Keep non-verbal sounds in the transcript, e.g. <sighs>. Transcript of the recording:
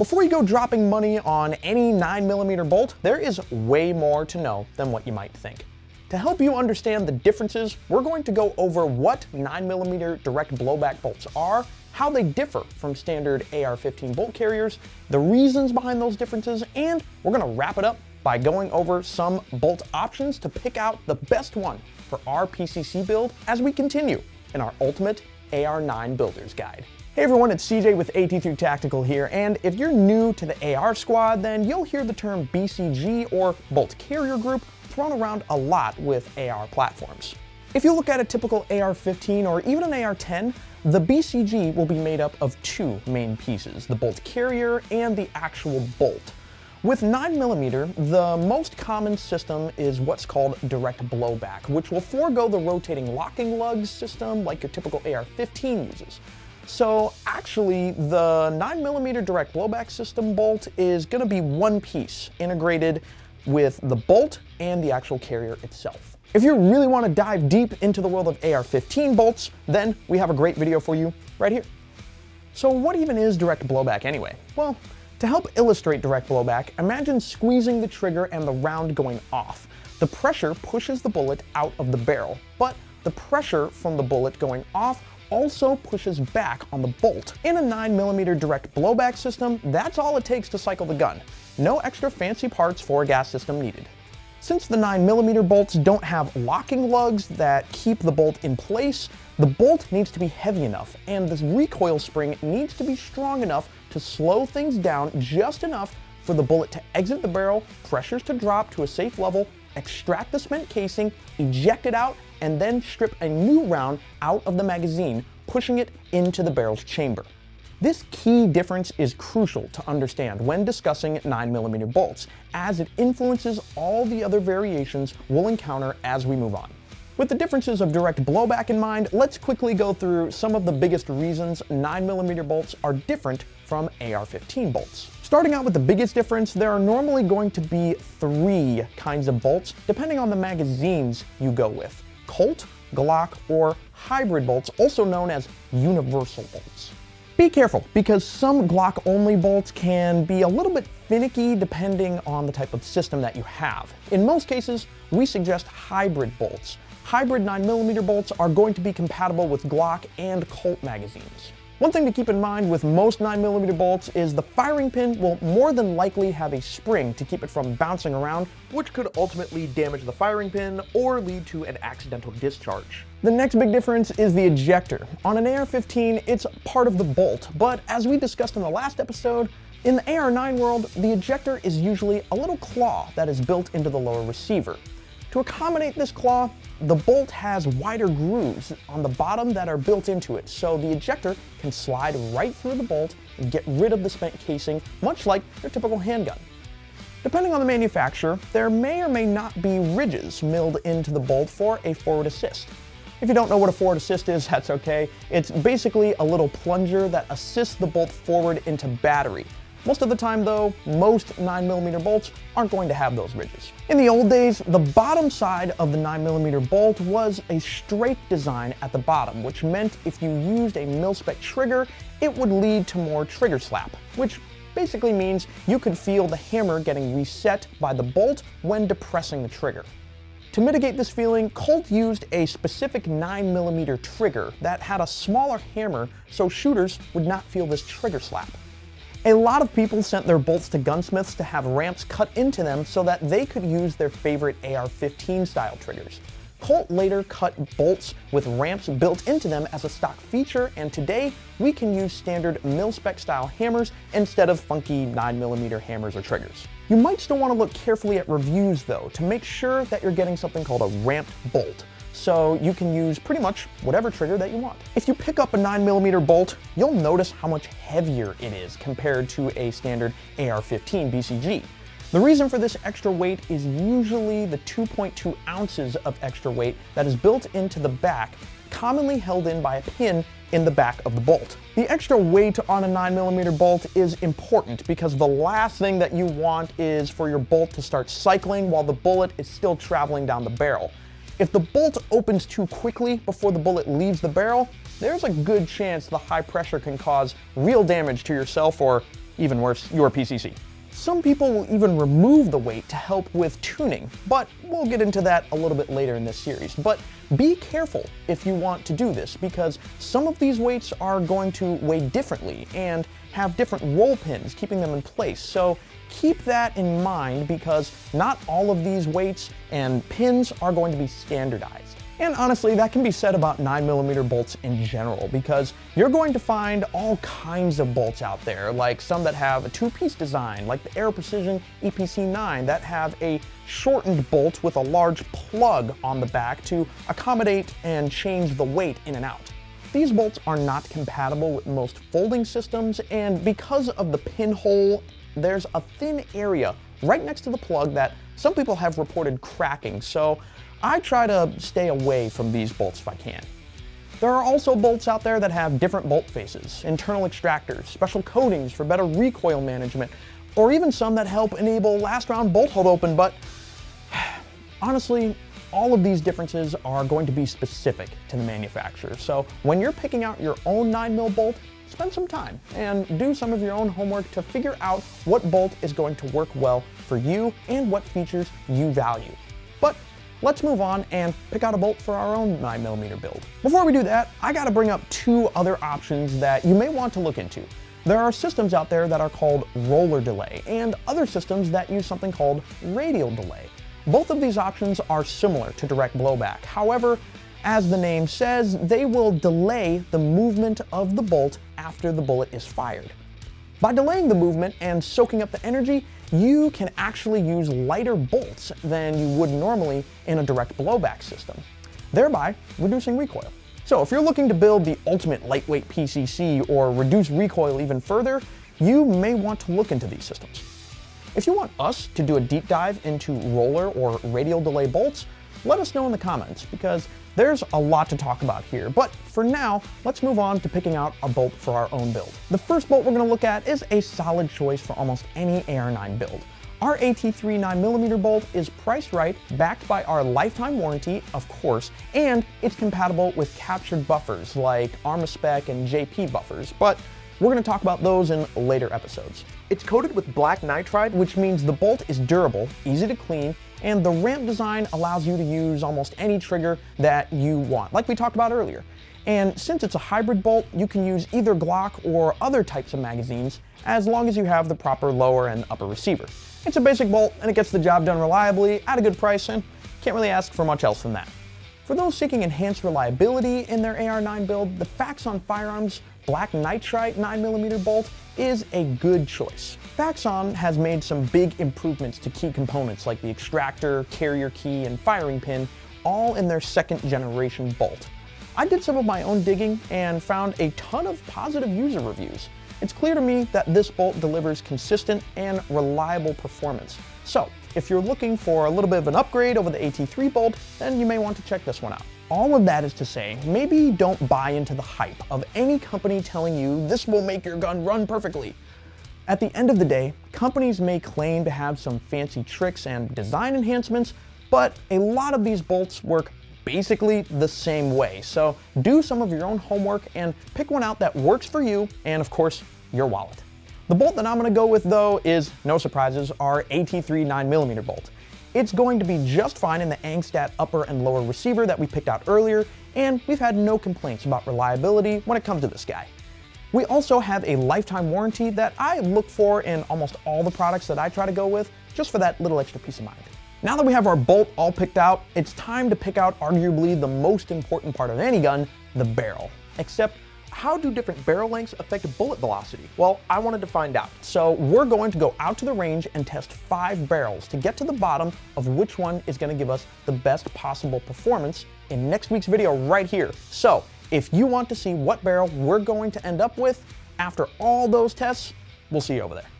Before you go dropping money on any 9mm bolt, there is way more to know than what you might think. To help you understand the differences, we're going to go over what 9mm direct blowback bolts are, how they differ from standard AR-15 bolt carriers, the reasons behind those differences, and we're going to wrap it up by going over some bolt options to pick out the best one for our PCC build as we continue in our ultimate AR9 Builder's Guide. Hey everyone, it's CJ with AT3 Tactical here, and if you're new to the AR squad, then you'll hear the term BCG or Bolt Carrier Group thrown around a lot with AR platforms. If you look at a typical AR-15 or even an AR-10, the BCG will be made up of two main pieces, the bolt carrier and the actual bolt. With 9mm, the most common system is what's called direct blowback, which will forego the rotating locking lugs system like your typical AR-15 uses. So actually, the 9mm direct blowback system bolt is going to be one piece integrated with the bolt and the actual carrier itself. If you really want to dive deep into the world of AR-15 bolts, then we have a great video for you right here. So what even is direct blowback anyway? Well, to help illustrate direct blowback, imagine squeezing the trigger and the round going off. The pressure pushes the bullet out of the barrel, but the pressure from the bullet going off also pushes back on the bolt. In a 9mm direct blowback system, that's all it takes to cycle the gun. No extra fancy parts for a gas system needed. Since the 9mm bolts don't have locking lugs that keep the bolt in place, the bolt needs to be heavy enough, and this recoil spring needs to be strong enough to slow things down just enough for the bullet to exit the barrel, pressures to drop to a safe level, extract the spent casing, eject it out, and then strip a new round out of the magazine, pushing it into the barrel's chamber. This key difference is crucial to understand when discussing 9mm bolts, as it influences all the other variations we'll encounter as we move on. With the differences of direct blowback in mind, let's quickly go through some of the biggest reasons 9mm bolts are different from AR-15 bolts. Starting out with the biggest difference, there are normally going to be three kinds of bolts, depending on the magazines you go with. Colt, Glock, or hybrid bolts, also known as universal bolts. Be careful, because some Glock-only bolts can be a little bit finicky depending on the type of system that you have. In most cases, we suggest hybrid bolts. Hybrid 9mm bolts are going to be compatible with Glock and Colt magazines. One thing to keep in mind with most 9mm bolts is the firing pin will more than likely have a spring to keep it from bouncing around, which could ultimately damage the firing pin or lead to an accidental discharge. The next big difference is the ejector. On an AR-15, it's part of the bolt, but as we discussed in the last episode, in the AR-9 world, the ejector is usually a little claw that is built into the lower receiver. To accommodate this claw, the bolt has wider grooves on the bottom that are built into it, so the ejector can slide right through the bolt and get rid of the spent casing, much like your typical handgun. Depending on the manufacturer, there may or may not be ridges milled into the bolt for a forward assist. If you don't know what a forward assist is, <laughs> that's okay. It's basically a little plunger that assists the bolt forward into battery, most of the time though, most 9mm bolts aren't going to have those ridges. In the old days, the bottom side of the 9mm bolt was a straight design at the bottom, which meant if you used a mil-spec trigger, it would lead to more trigger slap, which basically means you could feel the hammer getting reset by the bolt when depressing the trigger. To mitigate this feeling, Colt used a specific 9mm trigger that had a smaller hammer so shooters would not feel this trigger slap. A lot of people sent their bolts to gunsmiths to have ramps cut into them so that they could use their favorite AR-15 style triggers. Colt later cut bolts with ramps built into them as a stock feature, and today we can use standard mil-spec style hammers instead of funky 9mm hammers or triggers. You might still want to look carefully at reviews though to make sure that you're getting something called a ramped bolt so you can use pretty much whatever trigger that you want. If you pick up a 9mm bolt, you'll notice how much heavier it is compared to a standard AR-15 BCG. The reason for this extra weight is usually the 2.2 ounces of extra weight that is built into the back, commonly held in by a pin in the back of the bolt. The extra weight on a 9mm bolt is important because the last thing that you want is for your bolt to start cycling while the bullet is still traveling down the barrel. If the bolt opens too quickly before the bullet leaves the barrel, there's a good chance the high pressure can cause real damage to yourself or even worse, your PCC. Some people will even remove the weight to help with tuning, but we'll get into that a little bit later in this series. But be careful if you want to do this because some of these weights are going to weigh differently and have different roll pins keeping them in place. So keep that in mind because not all of these weights and pins are going to be standardized. And honestly, that can be said about 9mm bolts in general because you're going to find all kinds of bolts out there, like some that have a two-piece design, like the Aero Precision EPC9 that have a shortened bolt with a large plug on the back to accommodate and change the weight in and out. These bolts are not compatible with most folding systems, and because of the pinhole, there's a thin area right next to the plug that some people have reported cracking, so I try to stay away from these bolts if I can. There are also bolts out there that have different bolt faces, internal extractors, special coatings for better recoil management, or even some that help enable last round bolt hold open, but <sighs> honestly, all of these differences are going to be specific to the manufacturer. So when you're picking out your own 9mm bolt, spend some time and do some of your own homework to figure out what bolt is going to work well for you and what features you value. Let's move on and pick out a bolt for our own 9mm build. Before we do that, I gotta bring up two other options that you may want to look into. There are systems out there that are called roller delay and other systems that use something called radial delay. Both of these options are similar to direct blowback. However, as the name says, they will delay the movement of the bolt after the bullet is fired. By delaying the movement and soaking up the energy, you can actually use lighter bolts than you would normally in a direct blowback system, thereby reducing recoil. So if you're looking to build the ultimate lightweight PCC or reduce recoil even further, you may want to look into these systems. If you want us to do a deep dive into roller or radial delay bolts, let us know in the comments because there's a lot to talk about here, but for now, let's move on to picking out a bolt for our own build. The first bolt we're gonna look at is a solid choice for almost any AR9 build. Our AT3 9mm bolt is priced right, backed by our lifetime warranty, of course, and it's compatible with captured buffers like Armaspec and JP buffers, but we're gonna talk about those in later episodes. It's coated with black nitride, which means the bolt is durable, easy to clean, and the ramp design allows you to use almost any trigger that you want, like we talked about earlier. And since it's a hybrid bolt, you can use either Glock or other types of magazines as long as you have the proper lower and upper receiver. It's a basic bolt and it gets the job done reliably at a good price and can't really ask for much else than that. For those seeking enhanced reliability in their AR9 build, the Faxon Firearms Black nitride 9mm bolt is a good choice. Faxon has made some big improvements to key components like the extractor, carrier key, and firing pin, all in their second generation bolt. I did some of my own digging and found a ton of positive user reviews. It's clear to me that this bolt delivers consistent and reliable performance. So, if you're looking for a little bit of an upgrade over the AT3 bolt, then you may want to check this one out. All of that is to say, maybe don't buy into the hype of any company telling you this will make your gun run perfectly. At the end of the day, companies may claim to have some fancy tricks and design enhancements, but a lot of these bolts work basically the same way. So do some of your own homework and pick one out that works for you and of course, your wallet. The bolt that I'm gonna go with though is, no surprises, our AT3 9mm bolt. It's going to be just fine in the Angstadt upper and lower receiver that we picked out earlier, and we've had no complaints about reliability when it comes to this guy. We also have a lifetime warranty that I look for in almost all the products that I try to go with, just for that little extra peace of mind. Now that we have our bolt all picked out, it's time to pick out arguably the most important part of any gun, the barrel. Except, how do different barrel lengths affect bullet velocity? Well, I wanted to find out. So we're going to go out to the range and test five barrels to get to the bottom of which one is gonna give us the best possible performance in next week's video right here. So if you want to see what barrel we're going to end up with after all those tests, we'll see you over there.